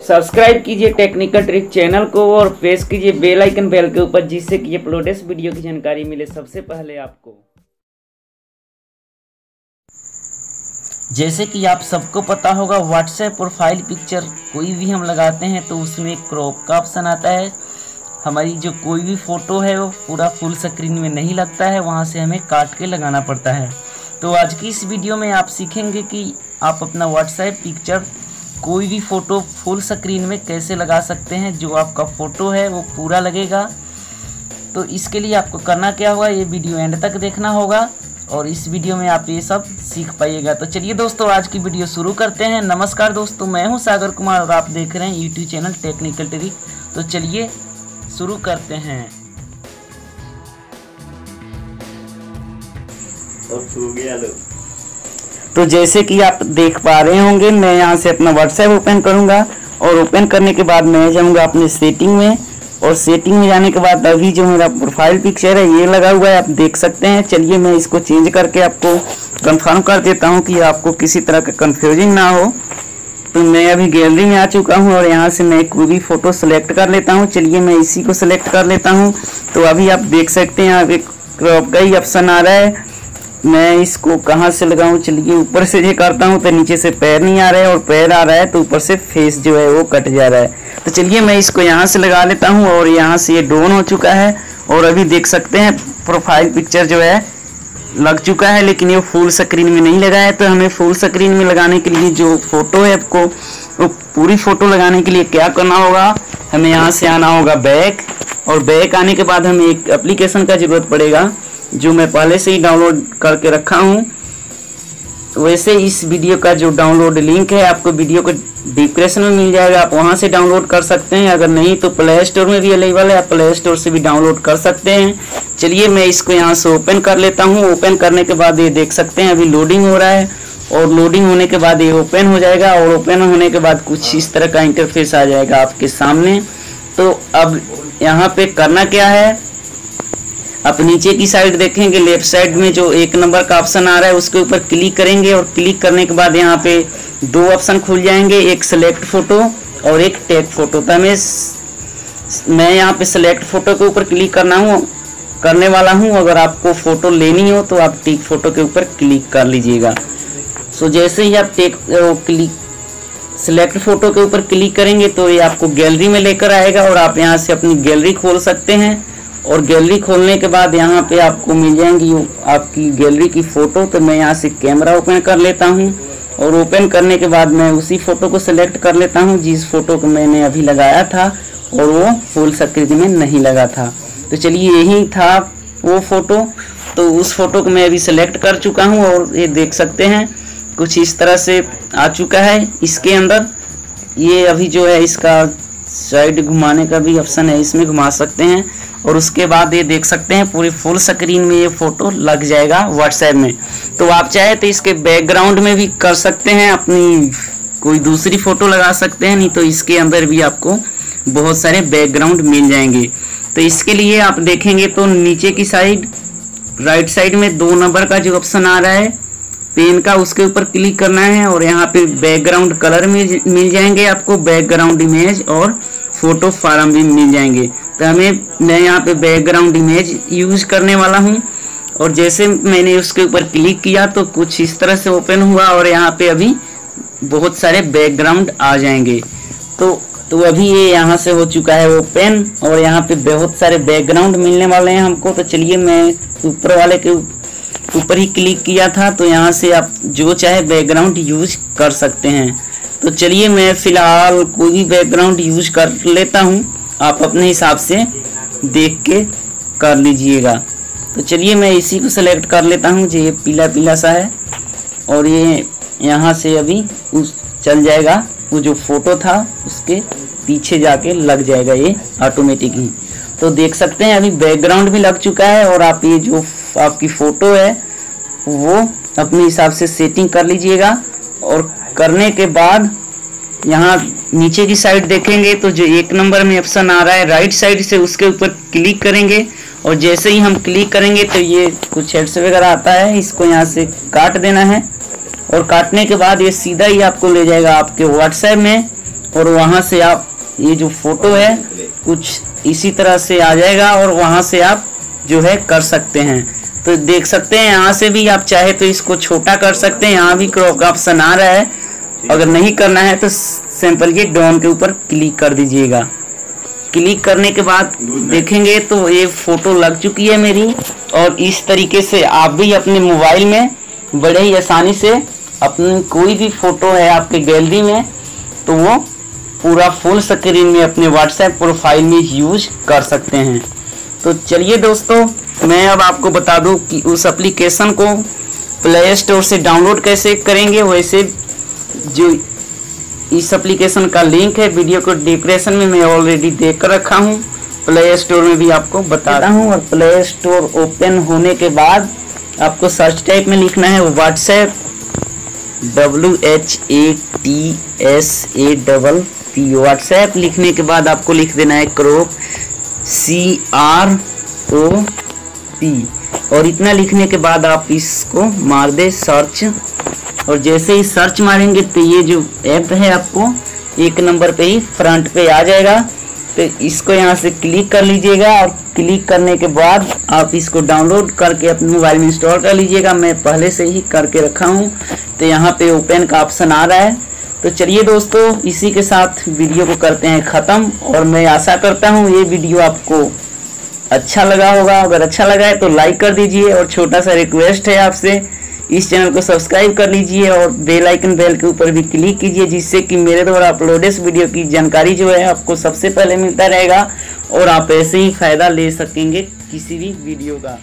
Subscribe कीजिए technical trick channel को और प्रेस कीजिए बेल आइकन बेल के ऊपर, जिससे कि अपलोडेस्ट वीडियो की जानकारी मिले सबसे पहले आपको। जैसे कि आप सबको पता होगा व्हाट्सएप प्रोफ़ाइल पिक्चर कोई भी हम लगाते हैं तो उसमें क्रॉप का ऑप्शन आता है। हमारी जो कोई भी फ़ोटो है, वो पूरा फुल स्क्रीन में नहीं लगता है, वहाँ से हमें काट के लगाना पड़ता है। तो आज की इस वीडियो में आप सीखेंगे कि आप अपना व्हाट्सएप पिक्चर कोई भी फ़ोटो फुल स्क्रीन में कैसे लगा सकते हैं? जो आपका फ़ोटो है, वो पूरा लगेगा। तो इसके लिए आपको करना क्या होगा? ये वीडियो एंड तक देखना होगा और इस वीडियो में आप ये सब सीख पाइएगा। तो चलिए दोस्तों, आज की वीडियो शुरू करते हैं। नमस्कार दोस्तों, मैं हूँ सागर कुमार और आप देख रहे हैं यूट्यूब चैनल टेक्निकल ट्रिक तो चलिए शुरू करते हैं। तो जैसे कि आप देख पा रहे होंगे, मैं यहाँ से अपना व्हाट्सएप ओपन करूँगा और ओपन करने के बाद मैं जाऊँगा अपने सेटिंग में और सेटिंग में जाने के बाद अभी जो मेरा प्रोफ़ाइल पिक्चर है, ये लगा हुआ है, आप देख सकते हैं। चलिए मैं इसको चेंज करके आपको कंफर्म कर देता हूँ कि आपको किसी तरह का कन्फ्यूजिंग ना हो। तो मैं अभी गैलरी में आ चुका हूँ और यहाँ से मैं कोई भी फ़ोटो सेलेक्ट कर लेता हूँ। चलिए मैं इसी को सिलेक्ट कर लेता हूँ। तो अभी आप देख सकते हैं यहाँ एक क्रॉप का ही ऑप्शन आ रहा है। मैं इसको कहाँ से लगाऊँ? चलिए, ऊपर से ये करता हूँ तो नीचे से पैर नहीं आ रहा है और पैर आ रहा है तो ऊपर से फेस जो है वो कट जा रहा है। तो चलिए, मैं इसको यहाँ से लगा लेता हूँ और यहाँ से ये डोन हो चुका है और अभी देख सकते हैं, प्रोफ़ाइल पिक्चर जो है लग चुका है, लेकिन ये फुल स्क्रीन में नहीं लगा है। तो हमें फुल स्क्रीन में लगाने के लिए जो फ़ोटो है, आपको वो पूरी फ़ोटो लगाने के लिए क्या करना होगा? हमें यहाँ से आना होगा बैक, और बैक आने के बाद हमें एक एप्लीकेशन का ज़रूरत पड़ेगा। जो मैं पहले से ही डाउनलोड करके रखा हूँ, वैसे इस वीडियो का जो डाउनलोड लिंक है, आपको वीडियो को डिस्क्रिप्शन में मिल जाएगा। आप वहाँ से डाउनलोड कर सकते हैं। अगर नहीं तो प्ले स्टोर में भी अवेलेबल है। आप प्ले स्टोर से भी डाउनलोड कर सकते हैं। चलिए, मैं इसको यहाँ से ओपन कर लेता हूँ। ओपन करने के बाद ये देख सकते हैं, अभी लोडिंग हो रहा है। और लोडिंग होने के बाद ये ओपन हो जाएगा। और ओपन होने के बाद कुछ इस तरह का इंटरफेस आ जाएगा आपके सामने। तो अब यहाँ पे करना क्या है? आप नीचे की साइड देखेंगे लेफ़्ट साइड में जो एक नंबर का ऑप्शन आ रहा है, उसके ऊपर क्लिक करेंगे और क्लिक करने के बाद यहाँ पे दो ऑप्शन खुल जाएँगे, एक सिलेक्ट फ़ोटो और एक टेक फ़ोटो तो हमें मैं यहाँ पे सिलेक्ट फ़ोटो के ऊपर क्लिक करना हूँ, करने वाला हूँ। अगर आपको फ़ोटो लेनी हो तो आप टेक फ़ोटो के ऊपर क्लिक कर लीजिएगा। सो जैसे ही आप टेक क्लिक सिलेक्ट फ़ोटो के ऊपर क्लिक करेंगे तो ये आपको गैलरी में लेकर आएगा और आप यहाँ से अपनी गैलरी खोल सकते हैं। और गैलरी खोलने के बाद यहाँ पे आपको मिल जाएँगी आपकी गैलरी की फ़ोटो तो मैं यहाँ से कैमरा ओपन कर लेता हूँ। और ओपन करने के बाद मैं उसी फ़ोटो को सिलेक्ट कर लेता हूँ, जिस फ़ोटो को मैंने अभी लगाया था, और वो फुल स्क्रीन में नहीं लगा था। तो चलिए, यही था वो फ़ोटो। तो उस फ़ोटो को मैं अभी सिलेक्ट कर चुका हूँ, और ये देख सकते हैं, कुछ इस तरह से आ चुका है इसके अंदर। ये अभी जो है इसका साइड घुमाने का भी ऑप्शन है, इसमें घुमा सकते हैं। और उसके बाद ये देख सकते हैं, पूरी फुल स्क्रीन में ये फ़ोटो लग जाएगा व्हाट्सएप में। तो आप चाहे तो इसके बैकग्राउंड में भी कर सकते हैं, अपनी कोई दूसरी फ़ोटो लगा सकते हैं, नहीं तो इसके अंदर भी आपको बहुत सारे बैकग्राउंड मिल जाएँगे। तो इसके लिए आप देखेंगे तो नीचे की साइड राइट साइड में दो नंबर का जो ऑप्शन आ रहा है पेन का उसके ऊपर क्लिक करना है और यहाँ पे बैकग्राउंड कलर मिल जाएँगे आपको बैकग्राउंड इमेज और फ़ोटो फार्म भी मिल जाएँगे। तो हमें, मैं यहाँ पे बैकग्राउंड इमेज यूज़ करने वाला हूँ और जैसे मैंने उसके ऊपर क्लिक किया तो कुछ इस तरह से ओपन हुआ और यहाँ पे अभी बहुत सारे बैकग्राउंड आ जाएँगे। तो तो अभी ये यहाँ से हो चुका है ओपन और यहाँ पे बहुत सारे बैकग्राउंड मिलने वाले हैं हमको। तो चलिए मैं ऊपर वाले के ऊपर ही क्लिक किया था तो यहाँ से आप जो चाहे बैकग्राउंड यूज़ कर सकते हैं। तो चलिए मैं फ़िलहाल कोई भी बैकग्राउंड यूज़ कर लेता हूँ। आप अपने हिसाब से देख के कर लीजिएगा। तो चलिए मैं इसी को सेलेक्ट कर लेता हूँ, जो ये पीला पीला सा है। और ये यहाँ से अभी उस चल जाएगा। वो जो फ़ोटो था, उसके पीछे जाके लग जाएगा ये ऑटोमेटिक ही तो देख सकते हैं, अभी बैकग्राउंड भी लग चुका है और आप ये जो आपकी फ़ोटो है, वो अपने हिसाब से सेटिंग कर लीजिएगा और करने के बाद यहाँ नीचे की साइड देखेंगे तो जो एक नंबर में ऑप्शन आ रहा है राइट साइड से उसके ऊपर क्लिक करेंगे और जैसे ही हम क्लिक करेंगे तो ये कुछ हेड्स वगैरह आता है, इसको यहाँ से काट देना है और काटने के बाद ये सीधा ही आपको ले जाएगा आपके व्हाट्सएप में और वहाँ से आप ये जो फ़ोटो है कुछ इसी तरह से आ जाएगा और वहाँ से आप जो है कर सकते हैं। तो देख सकते हैं यहाँ से भी आप चाहे तो इसको छोटा कर सकते हैं यहाँ भी क्रॉप ऑप्शन आ रहा है। अगर नहीं करना है तो सिंपल ये डॉन के ऊपर क्लिक कर दीजिएगा। क्लिक करने के बाद देखेंगे तो ये फ़ोटो लग चुकी है मेरी और इस तरीके से आप भी अपने मोबाइल में बड़े ही आसानी से अपनी कोई भी फ़ोटो है आपके गैलरी में तो वो पूरा फुल स्क्रीन में अपने व्हाट्सएप प्रोफ़ाइल में यूज़ कर सकते हैं। तो चलिए दोस्तों, मैं अब आपको बता दूँ कि उस एप्लीकेशन को प्ले स्टोर से डाउनलोड कैसे करेंगे, वैसे जो इस एप्लीकेशन का लिंक है वीडियो को डिस्क्रिप्शन में मैं ऑलरेडी देख कर रखा हूँ। प्ले स्टोर में भी आपको बता रहा हूँ, और प्ले स्टोर ओपन होने के बाद आपको सर्च टाइप में लिखना है WhatsApp W H A T S A double WhatsApp लिखने के बाद आपको लिख देना है crop C R O P और इतना लिखने के बाद आप इसको मार दे सर्च और जैसे ही सर्च मारेंगे तो ये जो ऐप है आपको एक नंबर पे ही फ्रंट पे आ जाएगा। तो इसको यहाँ से क्लिक कर लीजिएगा और क्लिक करने के बाद आप इसको डाउनलोड करके अपने मोबाइल में इंस्टॉल कर लीजिएगा। मैं पहले से ही करके रखा हूँ। तो यहाँ पे ओपन का ऑप्शन आ रहा है। तो चलिए दोस्तों, इसी के साथ वीडियो को करते हैं ख़त्म, और मैं आशा करता हूँ ये वीडियो आपको अच्छा लगा होगा। अगर अच्छा लगा है तो लाइक कर दीजिए, और छोटा सा रिक्वेस्ट है आपसे, इस चैनल को सब्सक्राइब कर लीजिए, और बेल आइकन बेल के ऊपर भी क्लिक कीजिए, जिससे कि मेरे द्वारा अपलोडेड वीडियो की जानकारी जो है आपको सबसे पहले मिलता रहेगा, और आप ऐसे ही फ़ायदा ले सकेंगे किसी भी वीडियो का।